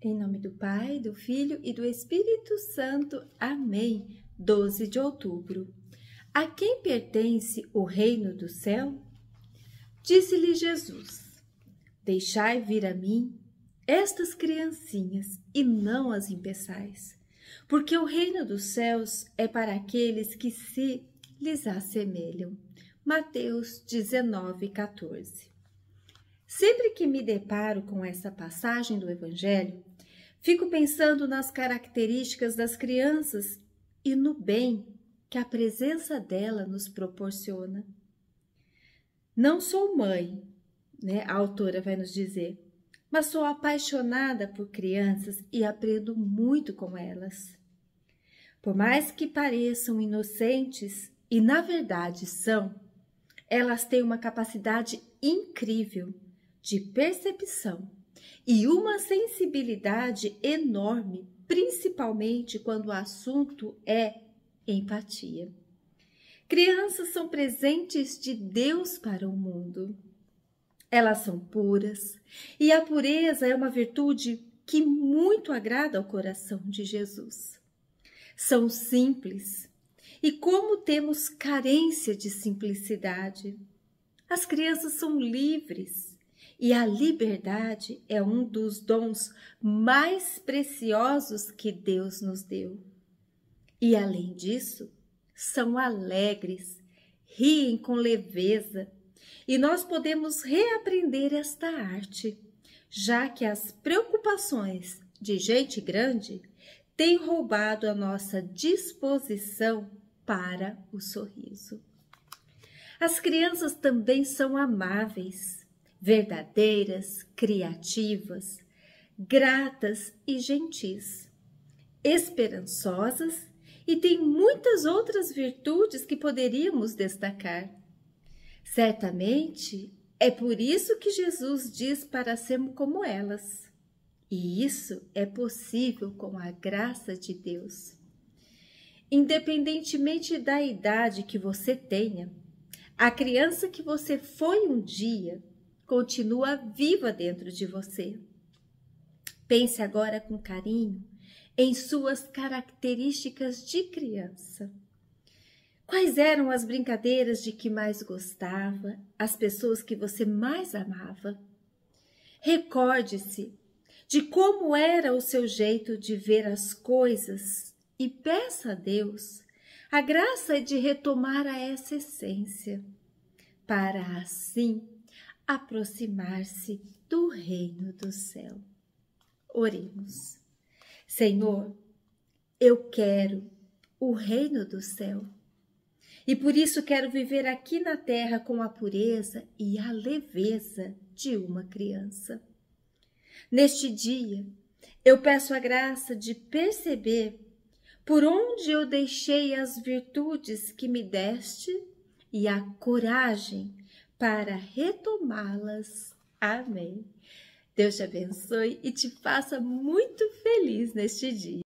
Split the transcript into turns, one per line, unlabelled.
Em nome do Pai, do Filho e do Espírito Santo. Amém. 12 de outubro. A quem pertence o reino do céu? Disse-lhe Jesus: Deixai vir a mim estas criancinhas e não as impeçais, porque o reino dos céus é para aqueles que se lhes assemelham. Mateus 19, 14. Sempre que me deparo com essa passagem do Evangelho, fico pensando nas características das crianças e no bem que a presença dela nos proporciona. Não sou mãe, né? A autora vai nos dizer, mas sou apaixonada por crianças e aprendo muito com elas. Por mais que pareçam inocentes, e na verdade são, elas têm uma capacidade incrível de percepção e uma sensibilidade enorme, principalmente quando o assunto é empatia. Crianças são presentes de Deus para o mundo. Elas são puras e a pureza é uma virtude que muito agrada ao coração de Jesus. São simples e, como temos carência de simplicidade, as crianças são livres e a liberdade é um dos dons mais preciosos que Deus nos deu. E além disso, são alegres, riem com leveza, e nós podemos reaprender esta arte, já que as preocupações de gente grande têm roubado a nossa disposição para o sorriso. As crianças também são amáveis, verdadeiras, criativas, gratas e gentis, esperançosas e têm muitas outras virtudes que poderíamos destacar. Certamente é por isso que Jesus diz para sermos como elas. E isso é possível com a graça de Deus. Independentemente da idade que você tenha, a criança que você foi um dia continua viva dentro de você. Pense agora com carinho em suas características de criança. Quais eram as brincadeiras de que mais gostava, as pessoas que você mais amava? Recorde-se de como era o seu jeito de ver as coisas e peça a Deus a graça de retomar a essa essência, para assim aproximar-se do reino do céu. Oremos. Senhor, eu quero o reino do céu. E por isso quero viver aqui na terra com a pureza e a leveza de uma criança. Neste dia, eu peço a graça de perceber por onde eu deixei as virtudes que me deste e a coragem para retomá-las. Amém. Deus te abençoe e te faça muito feliz neste dia.